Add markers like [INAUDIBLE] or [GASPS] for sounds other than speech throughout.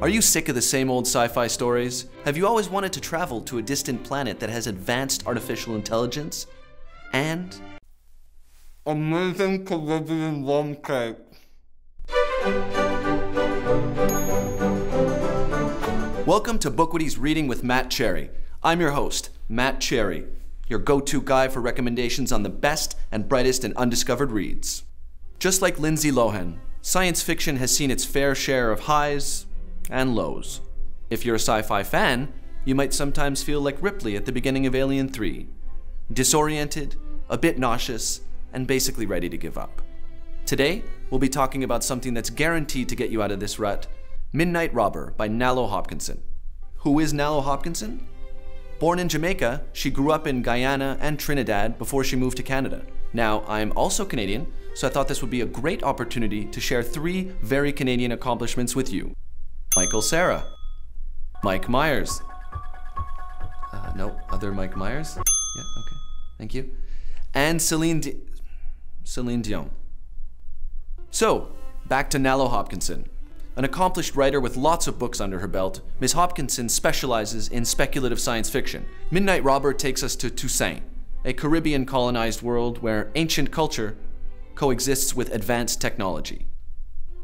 Are you sick of the same old sci fi stories? Have you always wanted to travel to a distant planet that has advanced artificial intelligence? And Amazing Caribbean rum cake. Welcome to Bookwitty's Reading with Matt Cherry. I'm your host, Matt Cherry, your go to guy for recommendations on the best and brightest and undiscovered reads. Just like Lindsay Lohan, science fiction has seen its fair share of highs and lows. If you're a sci fi fan, you might sometimes feel like Ripley at the beginning of Alien 3 disoriented, a bit nauseous, and basically ready to give up. Today, we'll be talking about something that's guaranteed to get you out of this rut Midnight Robber by Nalo Hopkinson. Who is Nalo Hopkinson? Born in Jamaica, she grew up in Guyana and Trinidad before she moved to Canada. Now, I'm also Canadian, so I thought this would be a great opportunity to share three very Canadian accomplishments with you. Michael Cera, Mike Myers. Uh, no, other Mike Myers? Yeah, okay, thank you. And Celine, Di- Celine Dion. So, back to Nalo Hopkinson. An accomplished writer with lots of books under her belt, Ms. Hopkinson specializes in speculative science fiction. Midnight Robber takes us to Toussaint, a Caribbean colonized world where ancient culture coexists with advanced technology.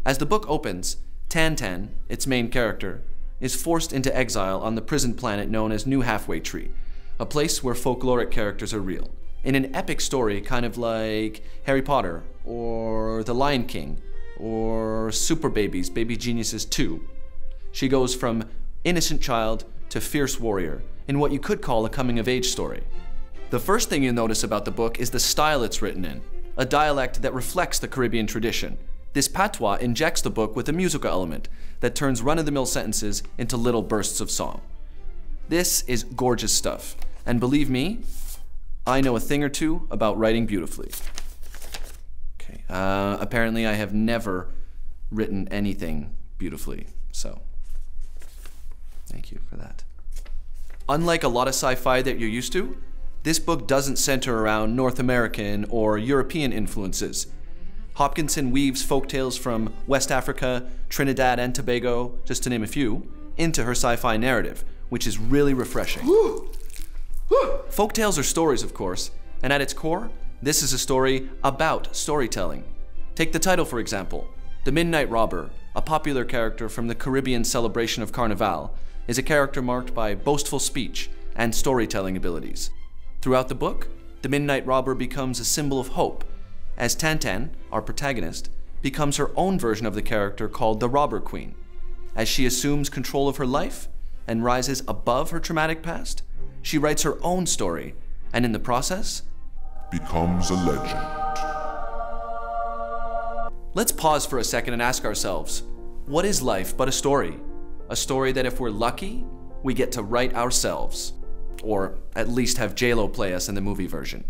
As the book opens, Tantan, its main character, is forced into exile on the prison planet known as New Halfway Tree, a place where folkloric characters are real. In an epic story, kind of like Harry Potter or The Lion King or Super Babies, Baby Geniuses 2, she goes from innocent child to fierce warrior in what you could call a coming of age story. The first thing you'll notice about the book is the style it's written in, a dialect that reflects the Caribbean tradition. This patois injects the book with a musical element that turns run of the mill sentences into little bursts of song. This is gorgeous stuff, and believe me, I know a thing or two about writing beautifully. Okay, uh, apparently, I have never written anything beautifully, so thank you for that. Unlike a lot of sci fi that you're used to, this book doesn't center around North American or European influences. Hopkinson weaves folktales from West Africa, Trinidad and Tobago, just to name a few, into her sci fi narrative, which is really refreshing. [GASPS] Folktales are stories, of course, and at its core, this is a story about storytelling. Take the title, for example. The Midnight Robber, a popular character from the Caribbean celebration of Carnival, is a character marked by boastful speech and storytelling abilities. Throughout the book, the Midnight Robber becomes a symbol of hope, as Tantan, our protagonist, becomes her own version of the character called the Robber Queen. As she assumes control of her life and rises above her traumatic past, she writes her own story, and in the process, becomes a legend. let's pause for a second and ask ourselves what is life but a story? A story that, if we're lucky, we get to write ourselves, or at least have JLo play us in the movie version.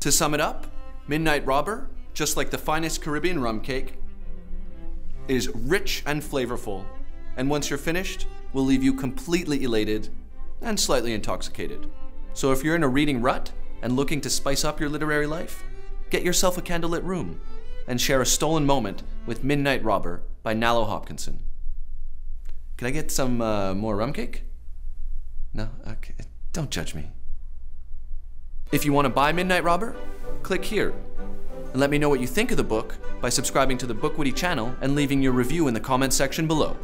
To sum it up, Midnight Robber, just like the finest Caribbean rum cake, is rich and flavorful, and once you're finished, will leave you completely elated and slightly intoxicated. So if you're in a reading rut and looking to spice up your literary life, get yourself a candlelit room and share a stolen moment with Midnight Robber by Nalo Hopkinson. Can I get some uh, more rum cake? No? Okay. Don't judge me. If you want to buy Midnight Robber, click here. And let me know what you think of the book by subscribing to the Bookwitty channel and leaving your review in the comments section below.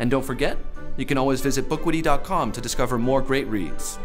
And don't forget, you can always visit bookwitty.com to discover more great reads.